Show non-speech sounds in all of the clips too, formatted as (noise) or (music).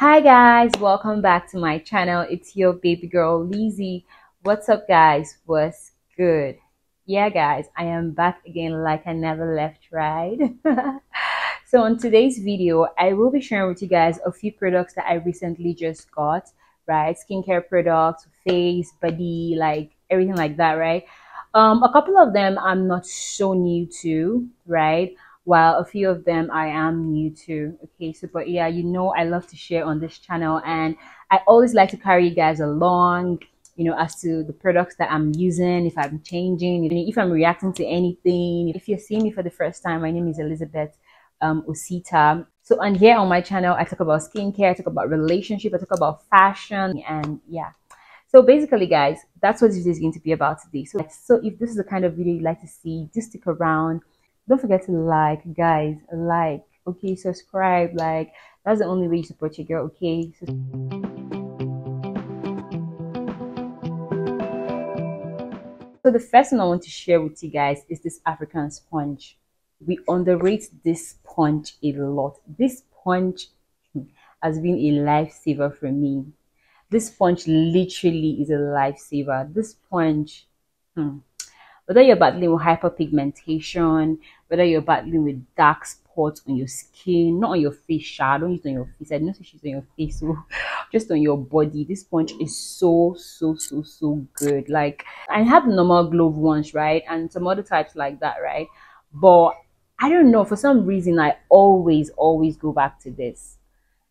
Hi guys, welcome back to my channel. It's your baby girl Lizzy. What's up guys? What's good? Yeah guys, I am back again like I never left, right? (laughs) so on today's video, I will be sharing with you guys a few products that I recently just got, right? Skincare products, face, body, like everything like that, right? Um, a couple of them I'm not so new to, right? While a few of them I am new to. Okay, so but yeah, you know I love to share on this channel and I always like to carry you guys along, you know, as to the products that I'm using, if I'm changing, if I'm reacting to anything. If you're seeing me for the first time, my name is Elizabeth um, Osita. So and here on my channel, I talk about skincare, I talk about relationship, I talk about fashion, and yeah. So basically, guys, that's what this is going to be about today. So, so if this is the kind of video you like to see, just stick around don't forget to like guys like okay subscribe like that's the only way you support your girl okay? So, so the first one i want to share with you guys is this african sponge. We underrate this sponge a lot. This sponge has been a lifesaver for me. This sponge literally is a lifesaver. This sponge hmm, whether you're battling with hyperpigmentation, whether you're battling with dark spots on your skin, not on your face, Sha, don't use on your face. I don't say she's on your face, oh. so (laughs) just on your body. This sponge is so, so, so, so good. Like I have normal glove ones, right? And some other types like that, right? But I don't know, for some reason I always, always go back to this.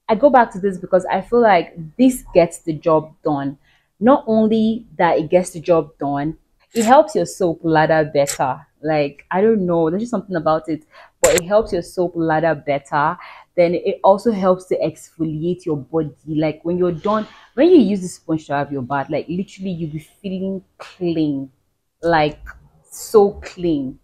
I go back to this because I feel like this gets the job done. Not only that it gets the job done, it helps your soap lather better. Like, I don't know, there's just something about it, but it helps your soap lather better. Then it also helps to exfoliate your body. Like, when you're done, when you use the sponge to have your bath, like, literally, you'll be feeling clean. Like, so clean.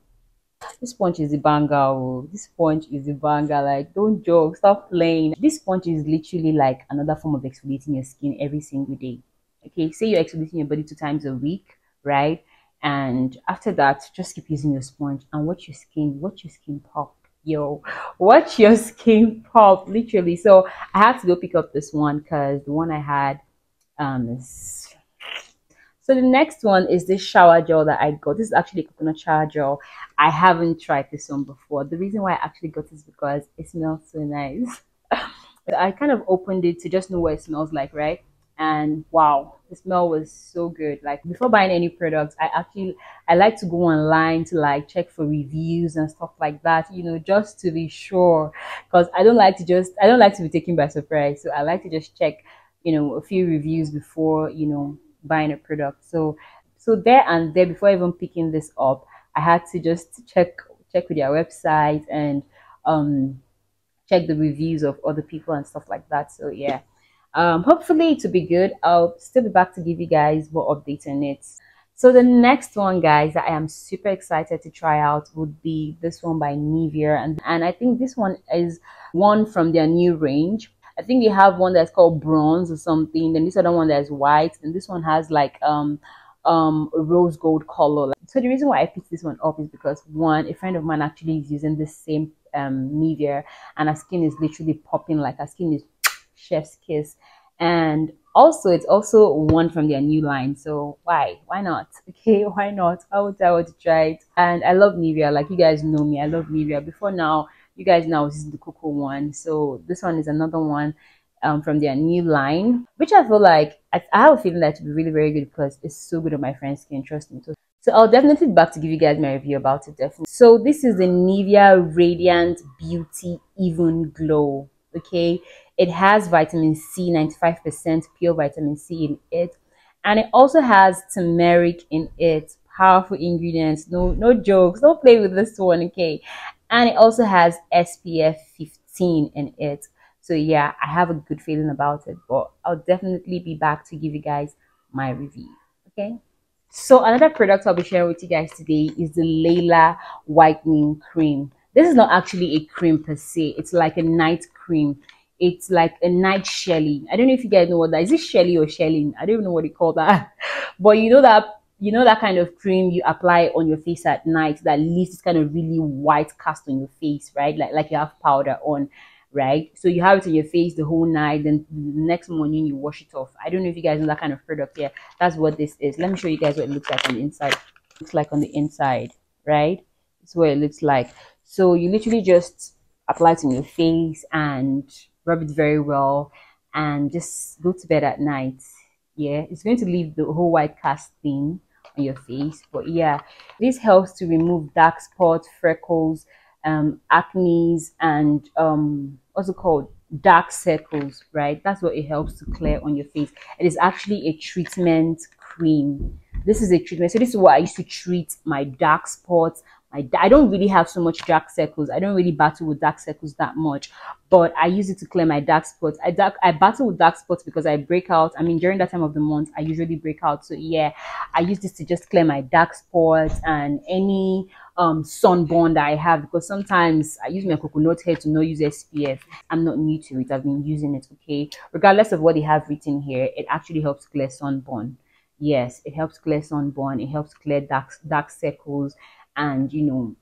This sponge is a banger. Oh. This sponge is a banger. Like, don't joke. Stop playing. This sponge is literally like another form of exfoliating your skin every single day. Okay, say you're exfoliating your body two times a week, right? And after that just keep using your sponge and watch your skin watch your skin pop yo watch your skin pop literally so i had to go pick up this one because the one i had um is so the next one is this shower gel that I got. This is actually a coconut shower gel. I haven't tried this one before. The reason why I actually got this because it smells so nice. (laughs) I kind of opened it to just know what it smells like, right? And wow the smell was so good. Like before buying any products i actually i like to go online to like check for reviews and stuff like that you know just to be sure. Because i don't like to just i don't like to be taken by surprise. So i like to just check you know a few reviews before you know buying a product. So so there and there before even picking this up i had to just check check with their website and um check the reviews of other people and stuff like that. So yeah um, hopefully to be good. I'll still be back to give you guys more updates on it. So the next one, guys, that I am super excited to try out would be this one by Nivea. And, and I think this one is one from their new range. I think they have one that's called bronze or something. Then this other one that's white. And this one has like um um rose gold color. So the reason why I picked this one up is because one, a friend of mine actually is using the same um Nivea and her skin is literally popping like her skin is chef's kiss. And also it's also one from their new line. So why? Why not? (laughs) Okay why not? I would i would try it? And i love nivea. Like you guys know me. I love nivea. Before now you guys know this is the cocoa one. So this one is another one um, from their new line which i feel like I, I have a feeling that to be really very good because it's so good on my friend's skin trust me. So, so i'll definitely be back to give you guys my review about it definitely. So this is the nivea radiant beauty even glow okay it has vitamin C, 95% pure vitamin C in it. And it also has turmeric in it. Powerful ingredients. No, no jokes. Don't play with this one, okay? And it also has SPF 15 in it. So yeah, I have a good feeling about it. But I'll definitely be back to give you guys my review. Okay? So another product I'll be sharing with you guys today is the Layla Whitening Cream. This is not actually a cream per se. It's like a night cream it's like a night shelly. I don't know if you guys know what that is. It shelly or shelling? I don't even know what they call that. (laughs) But you know that you know that kind of cream you apply on your face at night that leaves this kind of really white cast on your face, right? Like like you have powder on, right? So you have it on your face the whole night, then the next morning you wash it off. I don't know if you guys know that kind of product. Yeah, that's what this is. Let me show you guys what it looks like on the inside. Looks like on the inside, right? It's what it looks like. So you literally just apply it on your face and rub it very well and just go to bed at night. Yeah, it's going to leave the whole white cast thing on your face. But yeah, this helps to remove dark spots, freckles, um, acne's, and um, what's it called? Dark circles, right? That's what it helps to clear on your face. It is actually a treatment cream. This is a treatment. So this is what I used to treat my dark spots, I, I don't really have so much dark circles. I don't really battle with dark circles that much, but I use it to clear my dark spots. I dark, I battle with dark spots because I break out. I mean, during that time of the month, I usually break out. So yeah, I use this to just clear my dark spots and any um sunburn that I have because sometimes I use my coconut hair to not use SPF. I'm not new to it. I've been using it. Okay, regardless of what they have written here, it actually helps clear sunburn yes it helps clear sunburn it helps clear dark dark circles and you know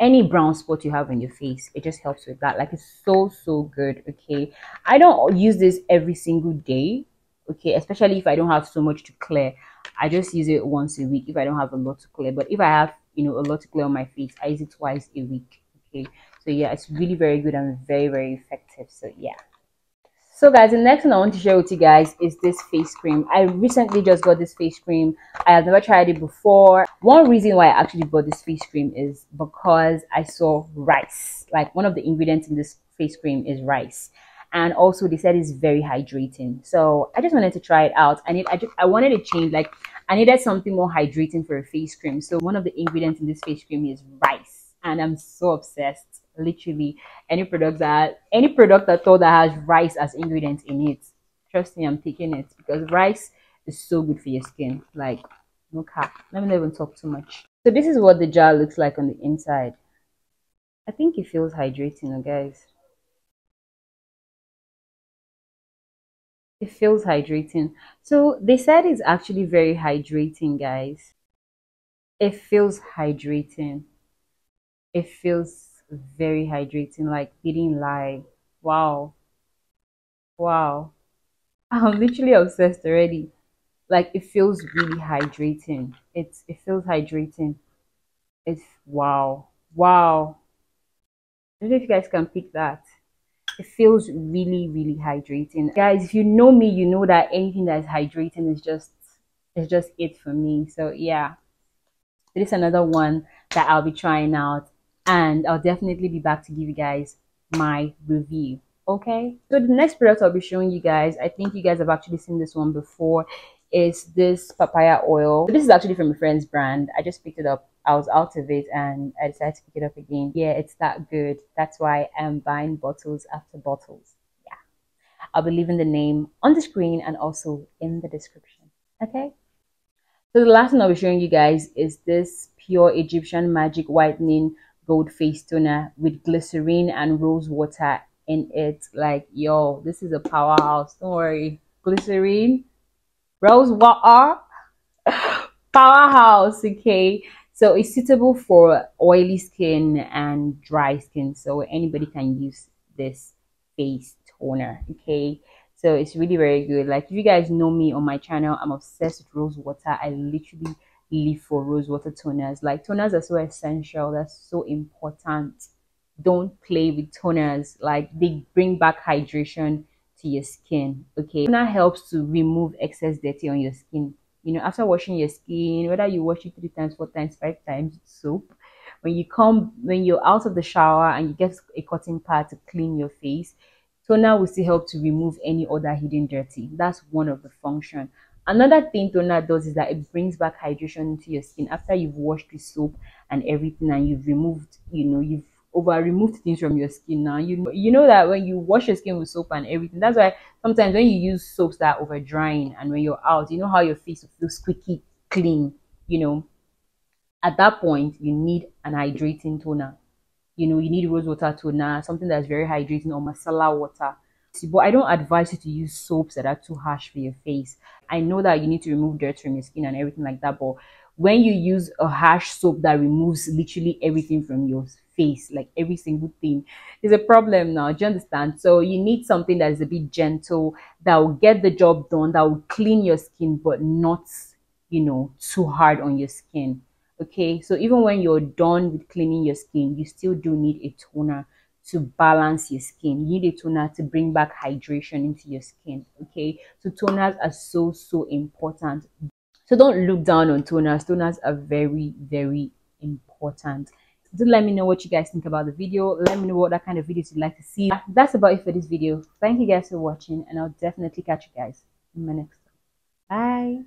any brown spot you have on your face it just helps with that. Like it's so so good okay? I don't use this every single day okay? Especially if i don't have so much to clear. I just use it once a week if i don't have a lot to clear. But if i have you know a lot to clear on my face i use it twice a week okay? So yeah it's really very good and very very effective. So yeah so guys the next thing i want to share with you guys is this face cream. I recently just got this face cream. I have never tried it before. One reason why i actually bought this face cream is because i saw rice. Like one of the ingredients in this face cream is rice. And also they said it's very hydrating. So i just wanted to try it out. And it i just i wanted to change like i needed something more hydrating for a face cream. So one of the ingredients in this face cream is rice. And i'm so obsessed literally any product that any product at all that has rice as ingredient in it. Trust me i'm taking it because rice is so good for your skin. Like no cap. Let me not even talk too much. So this is what the jar looks like on the inside. I think it feels hydrating guys. It feels hydrating. So they said it's actually very hydrating guys. It feels hydrating. It feels very hydrating, like didn't lie. Wow. Wow. (laughs) I'm literally obsessed already. Like it feels really hydrating. It's it feels hydrating. It's wow. Wow. I don't know if you guys can pick that. It feels really, really hydrating. Guys, if you know me, you know that anything that is hydrating is just it's just it for me. So yeah. This is another one that I'll be trying out and I'll definitely be back to give you guys my review. Okay, so the next product I'll be showing you guys, I think you guys have actually seen this one before, is this papaya oil. This is actually from a friend's brand. I just picked it up. I was out of it and I decided to pick it up again. Yeah, it's that good. That's why I'm buying bottles after bottles. Yeah, I'll be leaving the name on the screen and also in the description. Okay. So the last one I'll be showing you guys is this pure Egyptian magic whitening gold face toner with glycerin and rose water in it. Like, yo, this is a powerhouse. Don't worry. Glycerin, rose water, uh, (laughs) powerhouse. Okay. So it's suitable for oily skin and dry skin. So anybody can use this face toner. Okay. So it's really very good. Like if you guys know me on my channel, I'm obsessed with rose water. I literally live for rose water toners. Like toners are so essential, that's so important. Don't play with toners. Like they bring back hydration to your skin. Okay. Toner helps to remove excess dirty on your skin. You know, after washing your skin, whether you wash it three times, four times, five times soap, when you come when you're out of the shower and you get a cotton pad to clean your face, toner will still help to remove any other hidden dirty. That's one of the function. Another thing toner does is that it brings back hydration into your skin after you've washed with soap and everything and you've removed, you know, you've over removed things from your skin now. You you know that when you wash your skin with soap and everything, that's why sometimes when you use soaps that are over drying and when you're out, you know how your face feels squeaky clean, you know. At that point, you need an hydrating toner. You know, you need rose water toner, something that's very hydrating or micellar water but I don't advise you to use soaps that are too harsh for your face. I know that you need to remove dirt from your skin and everything like that, but when you use a harsh soap that removes literally everything from your face, like every single thing. Is a problem now. Do you understand? So you need something that is a bit gentle, that will get the job done, that will clean your skin, but not, you know, too hard on your skin. Okay, so even when you're done with cleaning your skin, you still do need a toner to balance your skin. You need a toner to bring back hydration into your skin. Okay, so toners are so so important. So don't look down on toners. Toners are very very important. Do let me know what you guys think about the video. Let me know what kind of videos you'd like to see. That's about it for this video. Thank you guys for watching, and I'll definitely catch you guys in my next. One. Bye.